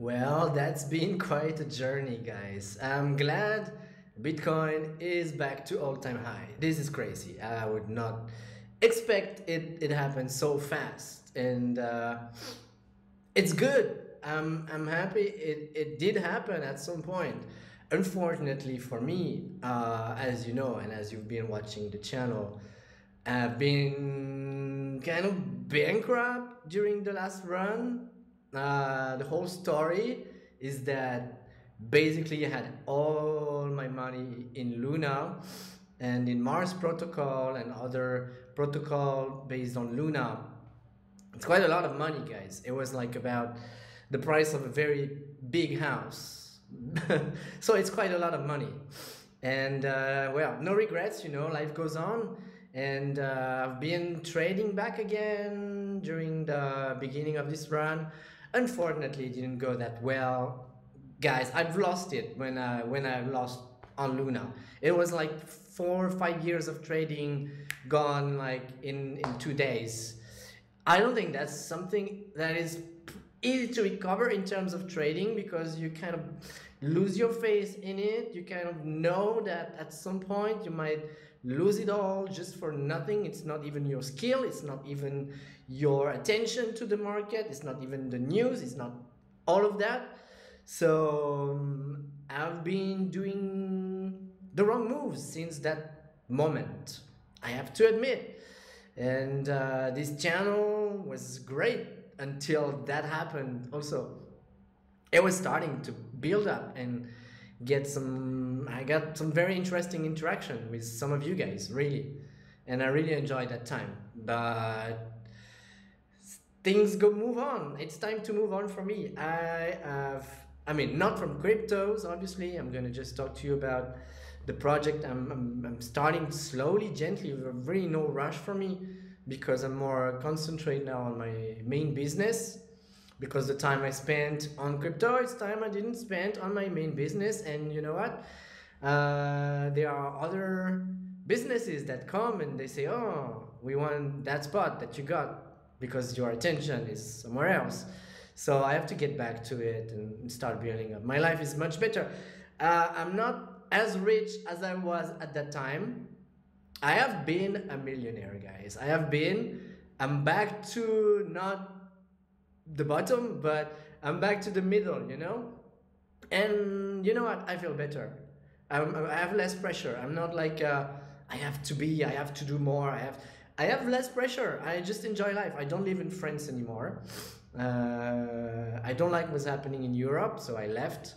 Well, that's been quite a journey, guys. I'm glad Bitcoin is back to all-time high. This is crazy. I would not expect it it happened so fast, and uh, it's good. I'm I'm happy it it did happen at some point. Unfortunately for me, uh, as you know, and as you've been watching the channel, I've been kind of bankrupt during the last run uh, the whole story is that basically I had all my money in Luna and in Mars protocol and other protocol based on Luna. It's quite a lot of money, guys. It was like about the price of a very big house. so it's quite a lot of money. And uh, well, no regrets, you know, life goes on. And uh, I've been trading back again during the beginning of this run. Unfortunately, it didn't go that well. Guys, I've lost it when I, when I lost on Luna. It was like four or five years of trading gone like in, in two days. I don't think that's something that is easy to recover in terms of trading because you kind of lose your faith in it. You kind of know that at some point you might lose it all just for nothing. It's not even your skill, it's not even your attention to the market, it's not even the news, it's not all of that. So um, I've been doing the wrong moves since that moment, I have to admit. And uh, this channel was great until that happened also. It was starting to build up and get some i got some very interesting interaction with some of you guys really and i really enjoyed that time but things go move on. It's time to move on for me. I have i mean not from cryptos obviously. I'm gonna just talk to you about the project. I'm, I'm, I'm starting slowly gently really no rush for me because i'm more concentrate now on my main business. Because the time I spent on crypto, it's time I didn't spend on my main business. And you know what? Uh, there are other businesses that come and they say, oh, we want that spot that you got because your attention is somewhere else. So I have to get back to it and start building up. My life is much better. Uh, I'm not as rich as I was at that time. I have been a millionaire, guys. I have been. I'm back to not the bottom, but I'm back to the middle, you know? And you know what? I feel better. I'm, I have less pressure. I'm not like, uh, I have to be, I have to do more. I have, I have less pressure. I just enjoy life. I don't live in France anymore. Uh, I don't like what's happening in Europe, so I left.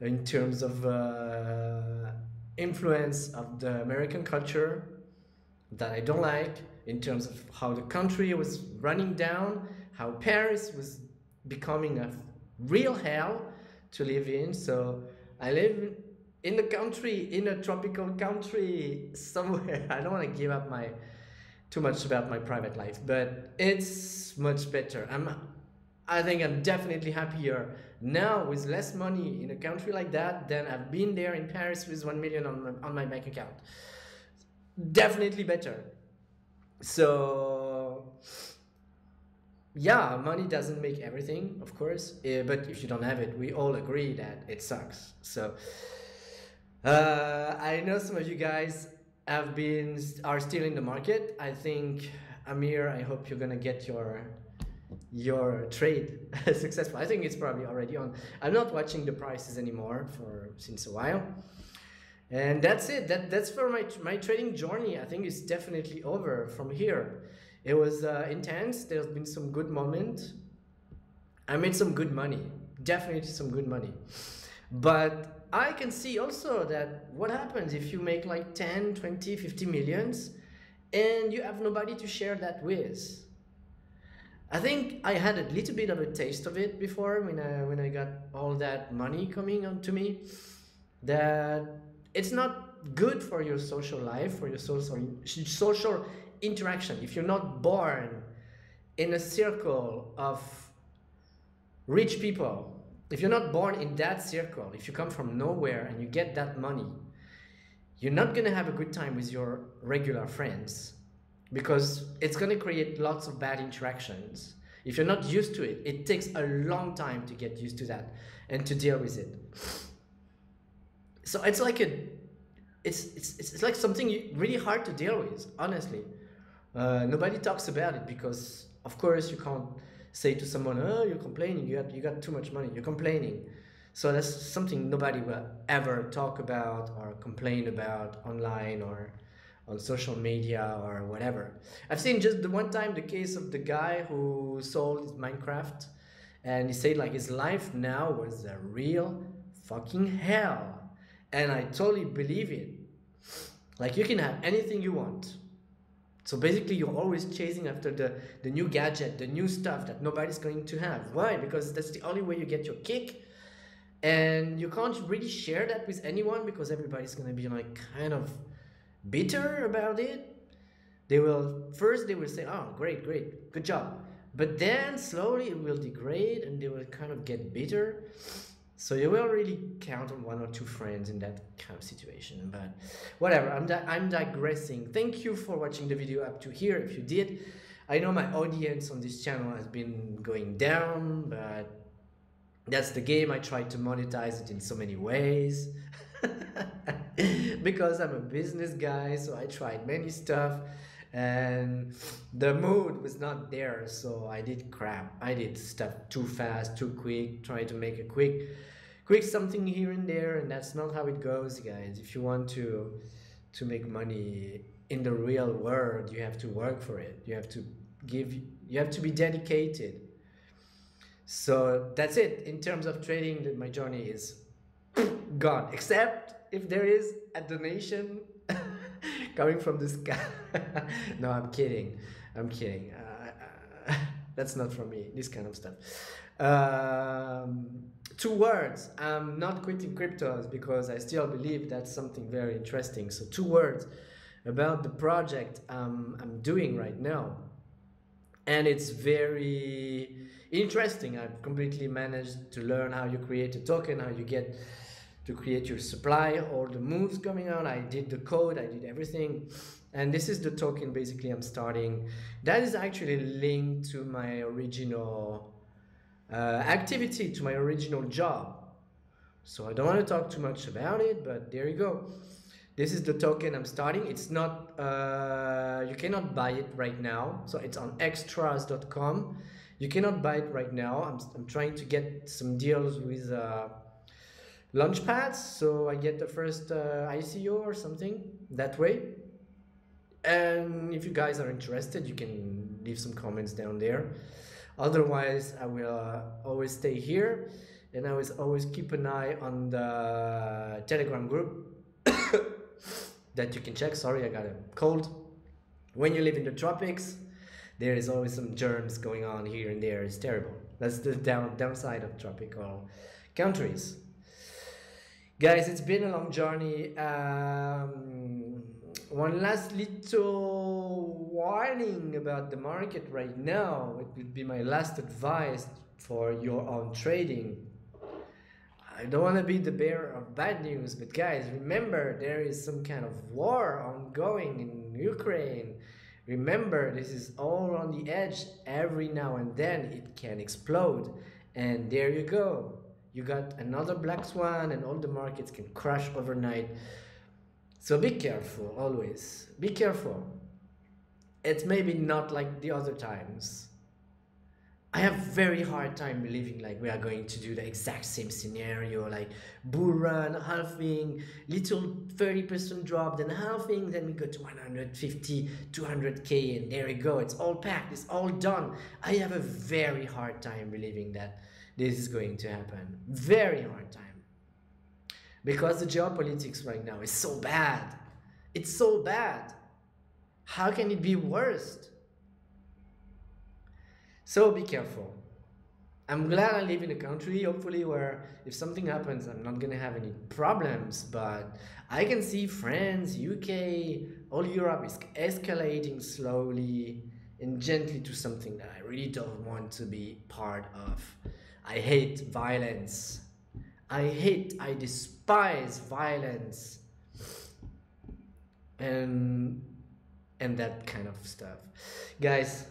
In terms of uh, influence of the American culture that I don't like, in terms of how the country was running down, how Paris was becoming a real hell to live in. So I live in the country, in a tropical country somewhere. I don't want to give up my too much about my private life, but it's much better. I'm I think I'm definitely happier now with less money in a country like that than I've been there in Paris with 1 million on my, on my bank account. Definitely better. So yeah, money doesn't make everything, of course, uh, but if you don't have it, we all agree that it sucks. So uh, I know some of you guys have been are still in the market. I think Amir, I hope you're gonna get your your trade successful. I think it's probably already on. I'm not watching the prices anymore for since a while. And that's it. That that's for my my trading journey. I think it's definitely over from here. It was uh, intense. There's been some good moments. I made some good money, definitely some good money. But I can see also that what happens if you make like 10, 20, 50 millions and you have nobody to share that with. I think I had a little bit of a taste of it before when I when I got all that money coming onto me. That it's not good for your social life, for your social social interaction, if you're not born in a circle of rich people, if you're not born in that circle, if you come from nowhere and you get that money, you're not going to have a good time with your regular friends because it's going to create lots of bad interactions. If you're not used to it, it takes a long time to get used to that and to deal with it. So it's like a, it's it's it's like something really hard to deal with. Honestly, uh, nobody talks about it because, of course, you can't say to someone, "Oh, you're complaining. You got you got too much money. You're complaining." So that's something nobody will ever talk about or complain about online or on social media or whatever. I've seen just the one time the case of the guy who sold his Minecraft and he said like his life now was a real fucking hell. And I totally believe it. Like you can have anything you want. So basically you're always chasing after the, the new gadget, the new stuff that nobody's going to have. Why? Because that's the only way you get your kick and you can't really share that with anyone because everybody's gonna be like kind of bitter about it they will first they will say oh great great good job but then slowly it will degrade and they will kind of get bitter so you will really count on one or two friends in that kind of situation but whatever i'm, di- I'm digressing thank you for watching the video up to here if you did i know my audience on this channel has been going down but that's the game. I try to monetize it in so many ways. because I'm a business guy, so I tried many stuff and the mood was not there, so I did crap. I did stuff too fast, too quick, trying to make a quick quick something here and there, and that's not how it goes, guys. If you want to to make money in the real world, you have to work for it. You have to give you have to be dedicated so that's it. In terms of trading, my journey is gone. Except if there is a donation coming from the sky. no, I'm kidding. I'm kidding. Uh, that's not for me. This kind of stuff. Um, two words. I'm not quitting cryptos because I still believe that's something very interesting. So two words about the project um, I'm doing right now, and it's very interesting. I've completely managed to learn how you create a token, how you get to create your supply, all the moves coming on. I did the code, I did everything. And this is the token basically I'm starting. That is actually linked to my original uh, activity, to my original job. So I don't want to talk too much about it, but there you go. This is the token I'm starting. It's not, uh, you cannot buy it right now. So it's on Extraz.com. You cannot buy it right now. I'm, I'm trying to get some deals with uh, Launchpads, so I get the first uh, ICO or something that way. And if you guys are interested, you can leave some comments down there. Otherwise, I will uh, always stay here and I will always keep an eye on the Telegram group that you can check. Sorry, I got a cold. When you live in the tropics, there is always some germs going on here and there. It's terrible. That's the down downside of tropical countries. Guys, it's been a long journey. Um, one last little warning about the market right now. It would be my last advice for your own trading. I don't want to be the bearer of bad news, but guys, remember there is some kind of war ongoing in Ukraine Remember, this is all on the edge. Every now and then it can explode. And there you go. You got another black swan, and all the markets can crash overnight. So be careful, always. Be careful. It's maybe not like the other times. I have very hard time believing like we are going to do the exact same scenario like bull run, halving, little 30% drop, then halving, then we go to 150, 200k and there we go. It's all packed, it's all done. I have a very hard time believing that this is going to happen. Very hard time. Because the geopolitics right now is so bad. It's so bad. How can it be worse? So be careful. I'm glad I live in a country, hopefully, where if something happens, I'm not gonna have any problems. But I can see France, UK, all Europe is escalating slowly and gently to something that I really don't want to be part of. I hate violence. I hate, I despise violence. And and that kind of stuff. Guys,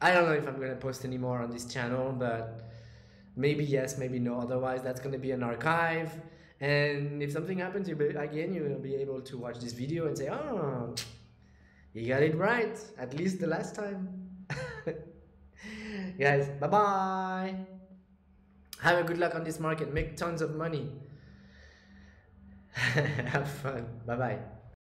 I don't know if I'm gonna post anymore on this channel, but maybe yes, maybe no. Otherwise, that's gonna be an archive. And if something happens, you again, you will be able to watch this video and say, "Oh, you got it right, at least the last time." Guys, bye bye. Have a good luck on this market. Make tons of money. Have fun. Bye bye.